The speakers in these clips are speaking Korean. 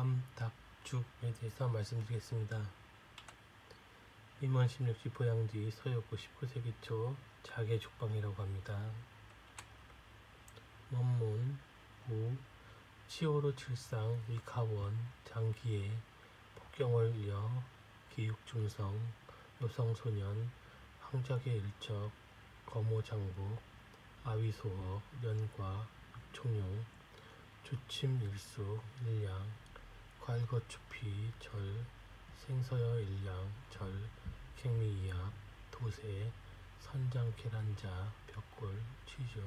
암닭죽에 대해서 말씀드리겠습니다. 임원 16시 보양지 서역구 19세기 초 자개 죽방이라고 합니다. 원문 우 치오로 칠상 위카원 장기에 폭경을 이어 기육중성 요성소년 황작의 일척 거모장국 아위소어 연과 육총용 주침일수 일양 괄거추피 절 생서여 일양 절 갱미이합 도세 선장 계란자 벽골 취죽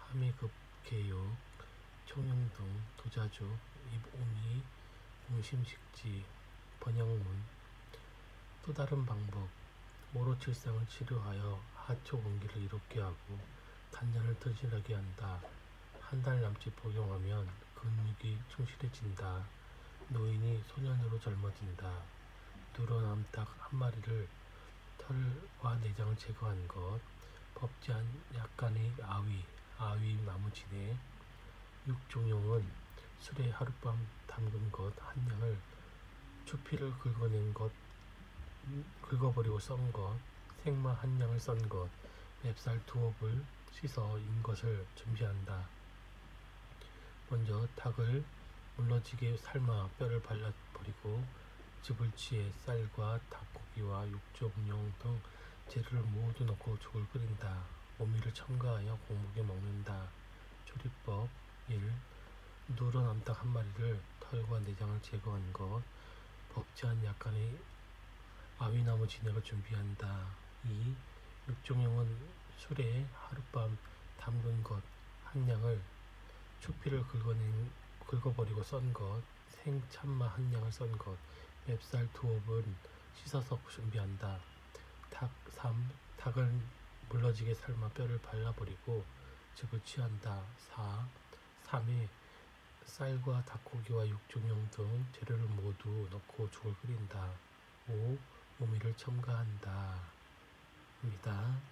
함의급개육 총영등 도자죽 입오미 공심식지 번영문 또 다른 방법 모로칠상을 치료하여 하초 원기를 이롭게 하고 단련을 튼실하게 한다. 한 달 남짓 복용하면 근육이 충실해진다. 노인이 소년으로 젊어진다. 누런 암탉 한 마리를 털과 내장을 제거한 것, 법지한 약간의 아위, 아위 나무진에 육종용은 술에 하룻밤 담근 것 한 양을 추피를 긁어낸 것, 긁어버리고 썬 것, 생마 한 양을 썬 것, 맵쌀 두옵을 씻어 인 것을 준비한다. 먼저 닭을 물러지게 삶아 뼈를 발라버리고 즙을 취해 쌀과 닭고기와 육종용 등 재료를 모두 넣고 죽을 끓인다. 오미를 첨가하여 공복에 먹는다. 조리법 1. 누런 암탉 한 마리를 털과 내장을 제거한 것 법지한 약간의 아위나무 진액을 준비한다. 2. 육종용은 술에 하룻밤 담근 것 한 양을 추피를 긁어낸, 긁어버리고 썬 것, 생참마 한 양을 썬 것, 맵쌀 두옵은 씻어서 준비한다. 닭 3. 닭을 물러지게 삶아 뼈를 발라버리고 즙을 취한다. 4. 3회 쌀과 닭고기와 육종용 등 재료를 모두 넣고 죽을 끓인다. 5. 오미를 첨가한다. 입니다.